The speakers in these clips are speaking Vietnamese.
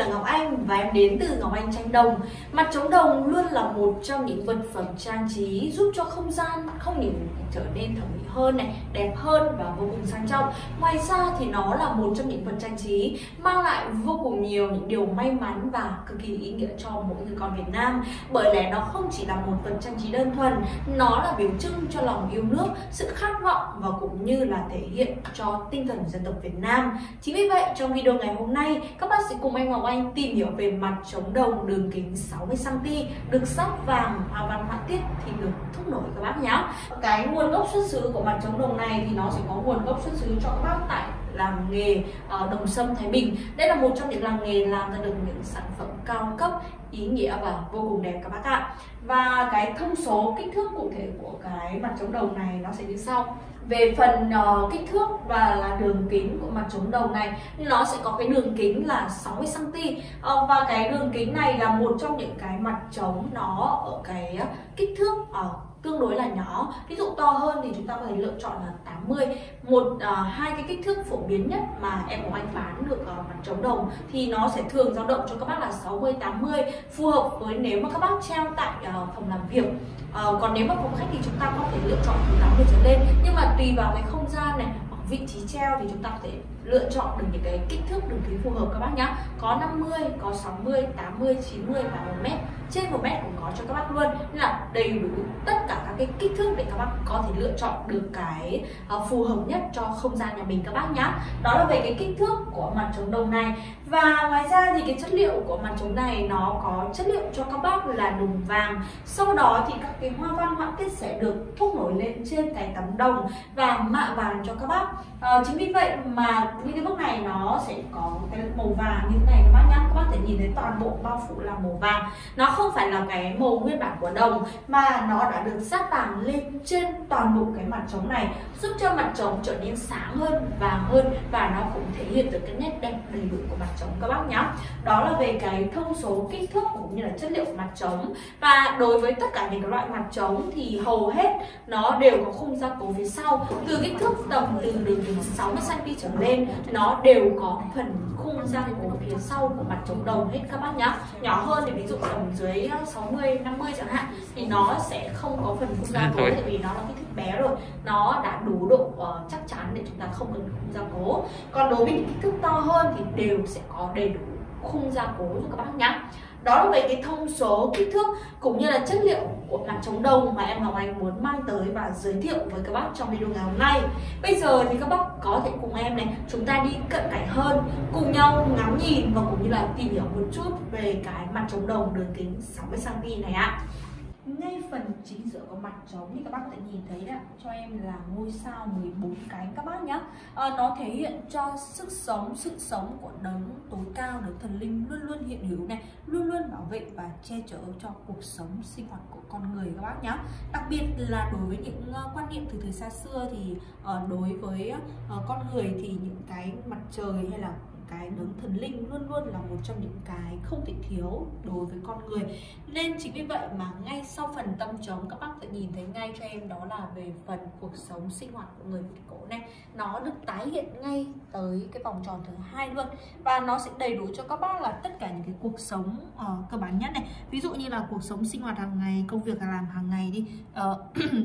là Ngọc Anh và em đến từ Ngọc Anh Tranh Đồng. Mặt trống đồng luôn là một trong những vật phẩm trang trí giúp cho không gian, không những trở nên thẩm mỹ hơn này, đẹp hơn và vô cùng sang trọng. Ngoài ra thì nó là một trong những vật trang trí mang lại vô cùng nhiều những điều may mắn và cực kỳ ý nghĩa cho mỗi người con Việt Nam. Bởi lẽ nó không chỉ là một vật trang trí đơn thuần, nó là biểu trưng cho lòng yêu nước, sự khát vọng và cũng như là thể hiện cho tinh thần dân tộc Việt Nam. Chính vì vậy trong video ngày hôm nay các bác sĩ cùng anh Ngọc Anh tìm hiểu về mặt chống đồng đường kính 60cm được sắp vàng hoa văn họa tiết thì được thúc nổi các bác nhé. Cái nguồn gốc xuất xứ của mặt chống đồng này thì nó sẽ có nguồn gốc xuất xứ cho các bác tại làng nghề ờ, Đồng Sâm Thái Bình. Đây là một trong những làng nghề làm ra được những sản phẩm cao cấp ý nghĩa và vô cùng đẹp các bác ạ. Và cái thông số kích thước cụ thể của cái mặt chống đồng này nó sẽ như sau. Về phần uh, kích thước và là đường kính của mặt chống đồng này nó sẽ có cái đường kính là 60 cm uh, và cái đường kính này là một trong những cái mặt chống nó ở cái ờ, kích thước uh, tương đối là nhỏ. Ví dụ to hơn thì chúng ta có thể lựa chọn là 80 một uh, hai cái kích thước phổ biến nhất mà em của anh bán được à, uh, mặt chống đồng thì nó sẽ thường dao động cho các bác là 60 80 phù hợp với nếu mà các bác treo tại uh, phòng làm việc. Uh, còn nếu mà phòng khách thì chúng ta có thể lựa chọn từ 80 trở lên. Nhưng mà tùy vào cái không gian này hoặc vị trí treo thì chúng ta có thể lựa chọn được những cái kích thước đường kính phù hợp các bác nhá. Có 50 có 60 80 90 và 1 mét. Trên một mét cũng có cho các bác luôn. Nên là đầy đủ tất cả các cái kích thước để các bác có thể lựa chọn được cái ờ, phù hợp nhất cho không gian nhà mình các bác nhá. Đó là về cái kích thước của mặt chống đồng này. Và ngoài ra thì cái chất liệu của mặt chống này nó có chất liệu cho các bác là đồng vàng. Sau đó thì các cái hoa văn họa tiết sẽ được thúc nổi lên trên cái tấm đồng và mạ vàng cho các bác. À, chính vì vậy mà những cái bức này nó sẽ có cái màu vàng như thế này các bác nhá. Các bác thể nhìn thấy toàn bộ bao phủ là màu vàng. Nó không phải là cái màu nguyên bản của đồng, mà nó đã được sát vàng lên trên toàn bộ cái mặt trống này, giúp cho mặt trống trở nên sáng hơn vàng hơn và nó cũng thể hiện được cái nét đẹp đầy đủ của mặt trống các bác nhá. Đó là về cái thông số, kích thước cũng như là chất liệu của mặt trống. Và đối với tất cả những cái loại mặt trống thì hầu hết nó đều có khung gia cố phía sau. Từ kích thước tầm từ đường kính 60 cm trở lên nó đều có phần khung gia cố phía sau của mặt trống đồng hết các bác nhá. Nhỏ hơn thì ví dụ tầm dưới 60 50 chẳng hạn thì nó sẽ không có phần khung gia cố tại vì nó là kích thước bé rồi. Nó đã đủ độ uh, chắc chắn để chúng ta không cần khung gia cố. Còn đối với những kích thước to hơn thì đều sẽ có đầy đủ khung gia cố cho các bác nhá đó là về cái thông số, kích thước, cũng như là chất liệu của mặt chống đồng mà em Ngọc Anh muốn mang tới và giới thiệu với các bác trong video ngày hôm nay. Bây giờ thì các bác có thể cùng em này, chúng ta đi cận cảnh hơn, cùng nhau ngắm nhìn và cũng như là tìm hiểu một chút về cái mặt chống đồng đường kính 60 cm này ạ. Ngay phần chính giữa của mặt trống thì các bác có thể nhìn thấy đấy cho em là ngôi sao 14 cánh các bác nhé à, ờ, nó thể hiện cho sức sống sự sống của đấng tối cao đấng thần linh luôn luôn hiện hữu này luôn luôn bảo vệ và che chở cho cuộc sống sinh hoạt của con người các bác nhé đặc biệt là đối với những ờ, quan niệm từ thời xa xưa thì ờ, đối với con người thì những cái mặt trời hay là cái đấng thần linh luôn luôn là một trong những cái không thể thiếu đối với con người. Nên chính vì vậy mà ngay sau phần tâm trống các bác sẽ nhìn thấy ngay cho em đó là về phần cuộc sống sinh hoạt của người Việt cổ này. Nó được tái hiện ngay tới cái vòng tròn thứ hai luôn. Và nó sẽ đầy đủ cho các bác là tất cả những cái cuộc sống uh, cơ bản nhất này. Ví dụ như là cuộc sống sinh hoạt hàng ngày công việc làm hàng ngày đi. Uh,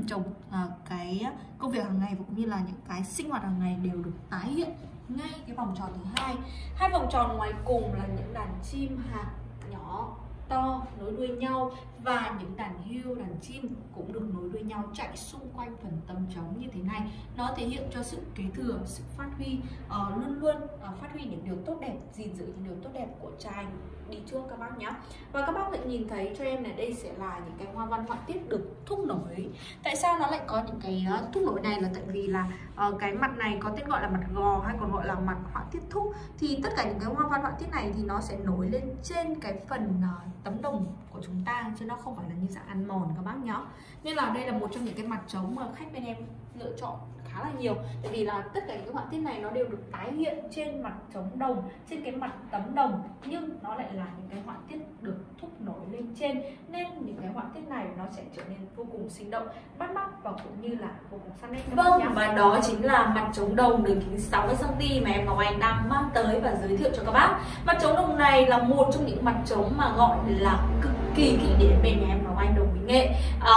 trồng uh, cái công việc hàng ngày cũng như là những cái sinh hoạt hàng ngày đều được tái hiện ngay cái vòng tròn thứ hai. Hai vòng tròn ngoài cùng là những đàn chim hạt nhỏ to nối đuôi nhau và những đàn hươu đàn chim cũng được nối đuôi nhau chạy xung quanh phần tâm trống như thế này. Nó thể hiện cho sự kế thừa sự phát huy uh, luôn luôn uh, phát huy những điều tốt đẹp gìn giữ những điều tốt đẹp của trai đi trước các bác nhé và các bác lại nhìn thấy cho em này đây sẽ là những cái hoa văn họa tiết được thúc nổi. Tại sao nó lại có những cái ờ, thúc nổi này là tại vì là uh, cái mặt này có tên gọi là mặt gò hay còn gọi là mặt họa tiết thúc. Thì tất cả những cái hoa văn họa tiết này thì nó sẽ nổi lên trên cái phần uh, tấm đồng của chúng ta chứ nó không phải là như dạng ăn mòn các bác nhá. Nên là đây là một trong những cái mặt trống mà khách bên em lựa chọn khá là nhiều. Tại vì là tất cả những cái họa tiết này nó đều được tái hiện trên mặt trống đồng trên cái mặt tấm đồng nhưng nó lại là những cái họa tiết được thúc nổi lên trên nên những cái họa tiết này nó sẽ trở nên vô cùng sinh động bắt mắt và cũng như là vô cùng sắc nét. Vâng và đó chính là mặt trống đồng đường kính 60 cm mà em Ngọc Anh đang mang tới và giới thiệu cho các bác. Mặt trống đồng này là một trong những mặt trống mà gọi là cực kỳ kỷ niệm bên nhà em Ngọc Anh đồng mỹ nghệ. À,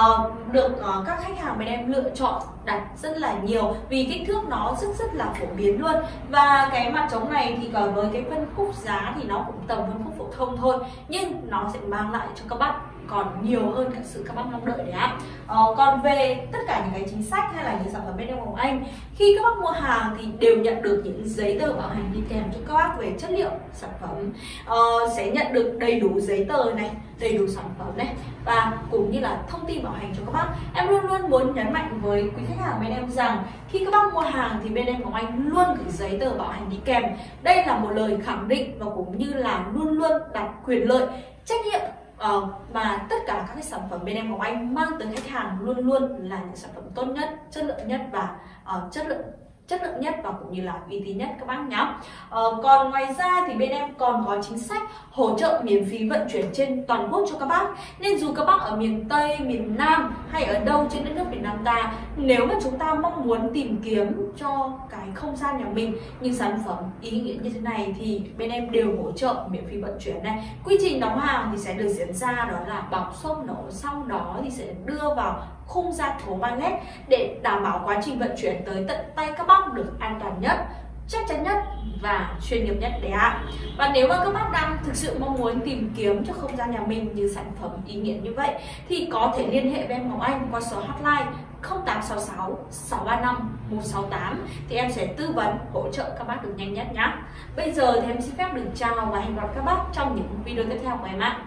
được uh, các khách hàng bên em lựa chọn đặt rất là nhiều vì kích thước nó rất rất là phổ biến luôn. Và cái mặt trống này thì còn với cái phân khúc giá thì nó cũng tầm phân khúc phổ thông thôi nhưng nó sẽ mang lại cho các bác còn nhiều hơn cả sự các bác mong đợi đấy ạ. Ờ, còn về tất cả những cái chính sách hay là những sản phẩm bên em của Anh khi các bác mua hàng thì đều nhận được những giấy tờ bảo hành đi kèm cho các bác về chất liệu sản phẩm. Ờ, sẽ nhận được đầy đủ giấy tờ này đầy đủ sản phẩm này. Và cũng như là thông tin bảo hành cho các bác em luôn luôn muốn nhấn mạnh với quý khách hàng bên em rằng khi các bác mua hàng thì bên em Hồng Anh luôn gửi giấy tờ bảo hành đi kèm. Đây là một lời khẳng định và cũng như là luôn luôn đặt quyền lợi trách nhiệm Ờ, mà tất cả các cái sản phẩm bên em Ngọc Anh mang tới khách hàng luôn luôn là những sản phẩm tốt nhất, chất lượng nhất và uh, chất lượng chất lượng nhất và cũng như là uy tín nhất các bác nhé ờ, còn ngoài ra thì bên em còn có chính sách hỗ trợ miễn phí vận chuyển trên toàn quốc cho các bác. Nên dù các bác ở miền Tây, miền Nam hay ở đâu trên đất nước Việt Nam ta nếu mà chúng ta mong muốn tìm kiếm cho cái không gian nhà mình những sản phẩm ý nghĩa như thế này thì bên em đều hỗ trợ miễn phí vận chuyển này. Quy trình đóng hàng thì sẽ được diễn ra đó là bọc xốp nổ sau đó thì sẽ đưa vào khung gia cố ballet để đảm bảo quá trình vận chuyển tới tận tay các bác được an toàn nhất, chắc chắn nhất và chuyên nghiệp nhất đấy ạ. Và nếu mà các bác đang thực sự mong muốn tìm kiếm cho không gian nhà mình như sản phẩm ý nghĩa như vậy, thì có thể liên hệ với em Ngọc Anh qua số hotline 0866 635 168 thì em sẽ tư vấn, hỗ trợ các bác được nhanh nhất nhé bây giờ thì em xin phép được chào và hẹn gặp các bác trong những video tiếp theo của em ạ.